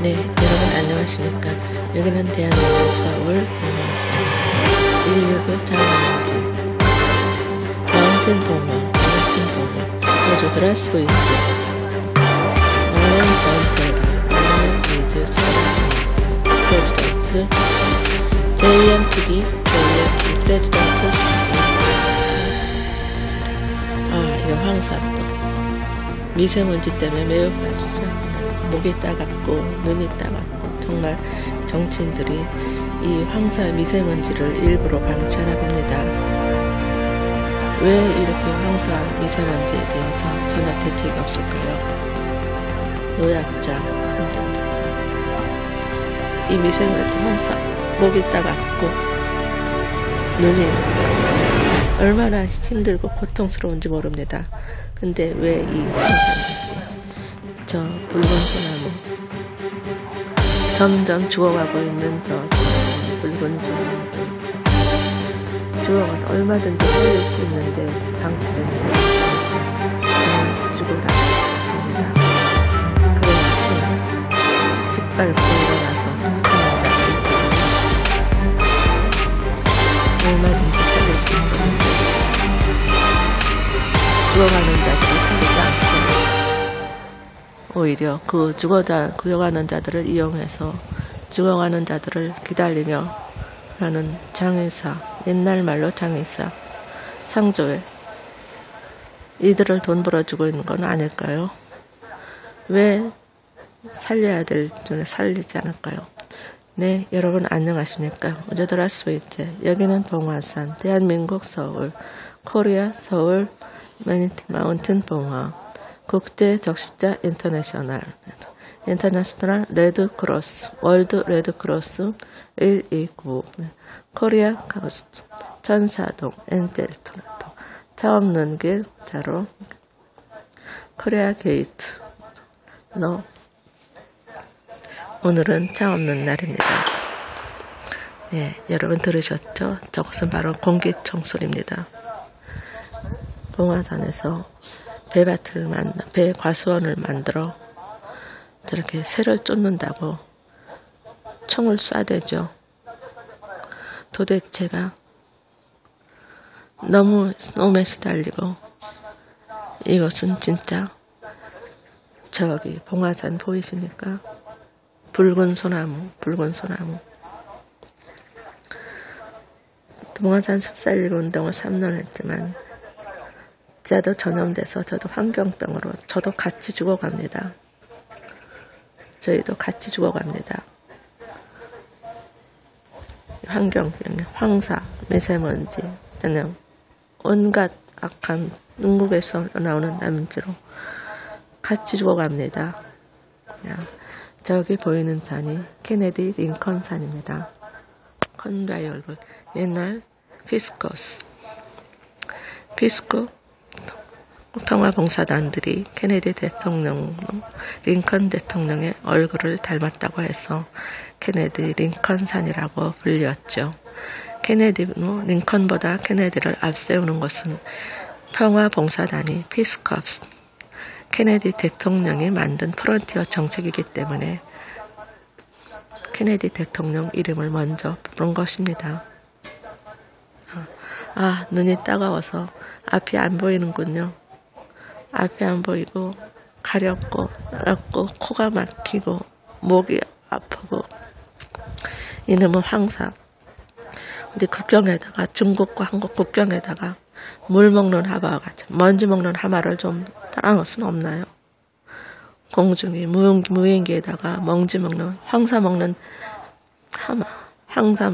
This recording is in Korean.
네, 여러분 안녕하십니까. 여기는 대한민국 서울 봉화사 119 자연마운틴 마운틴 봉화, 마운틴 봉화 호주 드라스보이츠 마련 건설, 마련 위즈 사랑 프레지던트 JMTV, JMTV 프레지던트 아, 이거 황사 또 미세먼지 때문에 매우 납죠. 목이 따갑고 눈이 따갑고 정말 정치인들이 이 황사 미세먼지를 일부러 방치하나 봅니다. 왜 이렇게 황사 미세먼지에 대해서 전혀 대책이 없을까요? 노약자 힘든다. 이 미세먼지 황사 목이 따갑고 눈이 얼마나 힘들고 고통스러운지 모릅니다. 근데 왜 이 저 붉은 소 나무 점점 죽어가고 있는 저 붉은 소 나무 죽어가 얼마든지 살릴 수 있는데 방치된 저 그냥 죽어라 합니다. 그래갖고 짓밟고 일어나서 사람들이 얼마든지 죽어가는 자들을 살리지 않고 오히려 그 죽어자, 구여가는 자들을 이용해서 죽어가는 자들을 기다리며 하는 장의사, 옛날 말로 장의사, 상조회. 이들을 돈 벌어주고 있는 건 아닐까요? 왜 살려야 될 중에 살리지 않을까요? 네, 여러분 안녕하십니까? 우주드라 스위트. 여기는 봉화산, 대한민국 서울, 코리아 서울, 매니티 마운틴 봉화. 국제 적십자 인터내셔널 인터내셔널 레드크로스 월드 레드크로스 129 코리아 카우스트 천사동 엔젤토나토 차 없는 길 자로 코리아 게이트 너 오늘은 차 없는 날입니다. 네, 여러분 들으셨죠? 저것은 바로 공기청소입니다. 봉화산에서 배밭을 만 배 과수원을 만들어 저렇게 새를 쫓는다고 총을 쏴대죠. 도대체가 너무 너무 시달리고 이것은 진짜 저기 봉화산 보이십니까? 붉은 소나무, 붉은 소나무. 봉화산 숲살리기 운동을 3년 했지만 저도 전염돼서 저도 환경병으로 저도 같이 죽어갑니다. 저희도 같이 죽어갑니다. 환경병, 황사, 미세먼지, 전염, 온갖 악한 중국에서 나오는 남지로 같이 죽어갑니다. 저기 보이는 산이 케네디 링컨 산입니다. 컨라이 얼굴 옛날 Peace Corps Peace Corps 평화봉사단들이 케네디 대통령, 링컨 대통령의 얼굴을 닮았다고 해서 케네디 링컨산이라고 불렸죠. 케네디는 링컨보다 케네디를 앞세우는 것은 평화봉사단이 Peace Corps, 케네디 대통령이 만든 프론티어 정책이기 때문에 케네디 대통령 이름을 먼저 부른 것입니다. 아, 눈이 따가워서 앞이 안 보이는군요. 앞이 안 보이고 가렵고 따갑고 코가 막히고 목이 아프고 이놈은 항상 우리 국경에다가 중국과 한국 국경에다가 물 먹는 하마와 같이 먼지 먹는 하마를 좀 따라 놓을 수는 없나요? 공중에 무인기에다가 먼지 먹는 황사 먹는 하마 황사